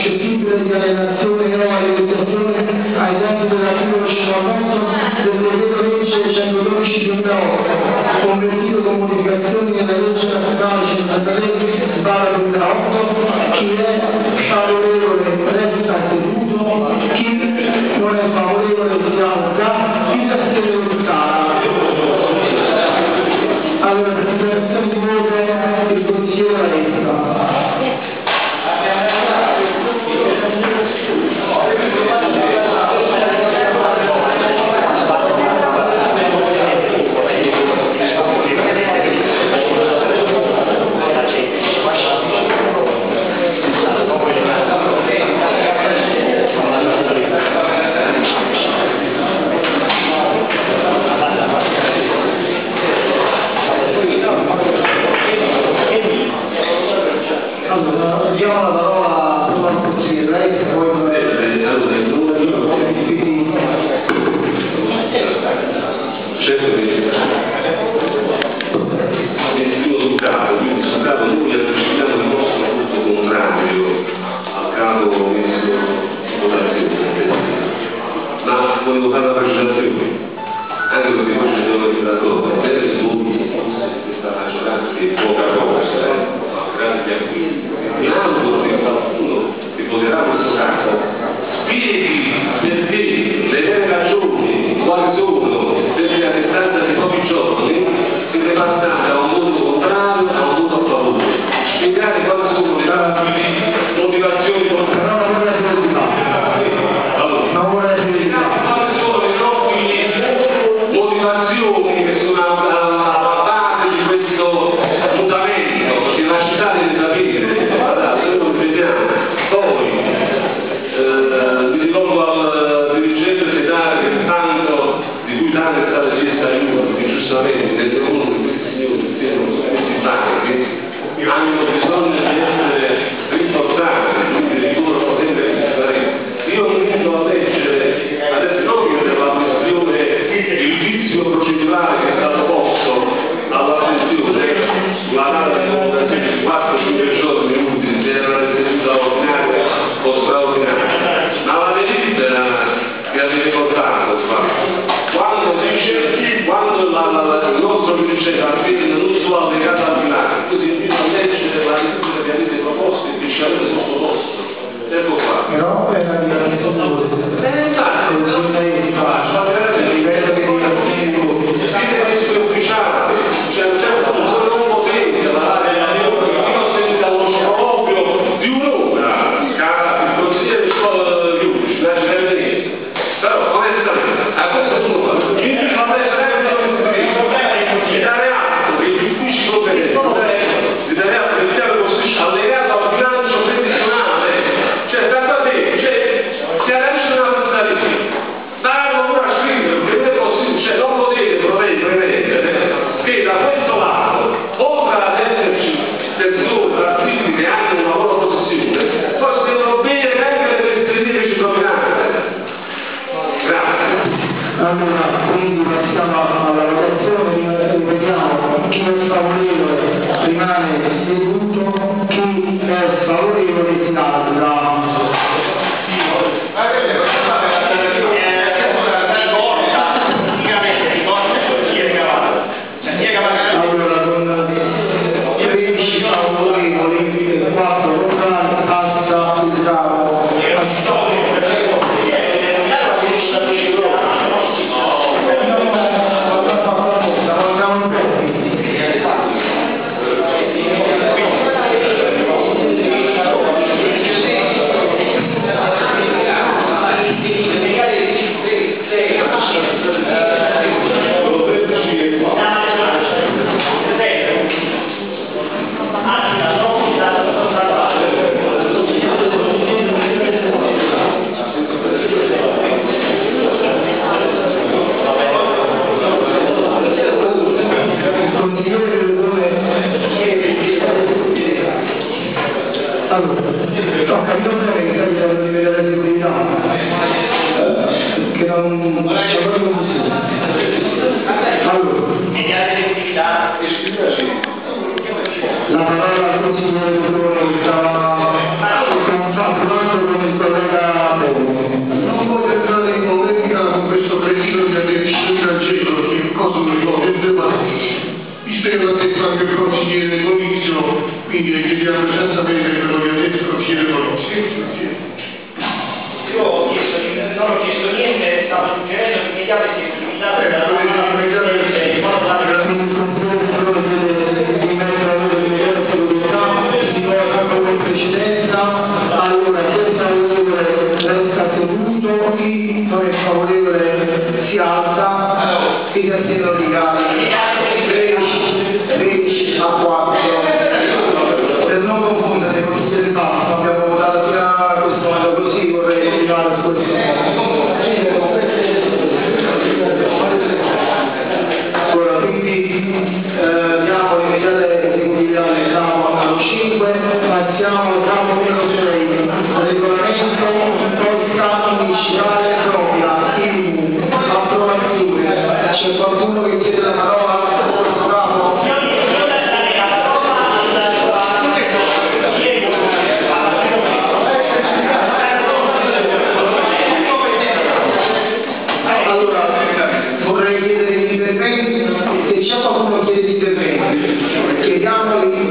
suscettibile di alienazione e nuova alienazione ai danni dell'articolo 58 del decreto legge 112 2008, convertito con modificazioni nella legge nazionale 53 barra 2008, chi è favorevole resta seduto, chi non è favorevole si alza, chi la si lontana. Allora, per di voto il consigliere Eh, lo fanno facendo anche voi, anche perché ci sono il datore. finale tra le città di Udine, giustamente, Allora, quindi passiamo alla votazione, vediamo chi è favorevole rimane seduto, chi è favorevole si alza. Allora, tocca a noi che la libertà di comunità, che non... stava suggerendo immediatamente di utilizzare la allora senza allora resta seduto chi è favorevole si alza e si attiene a della parola Allora, vorrei chiedere gli interventi, se c'è qualcuno che chiede gli interventi, chiediamoli in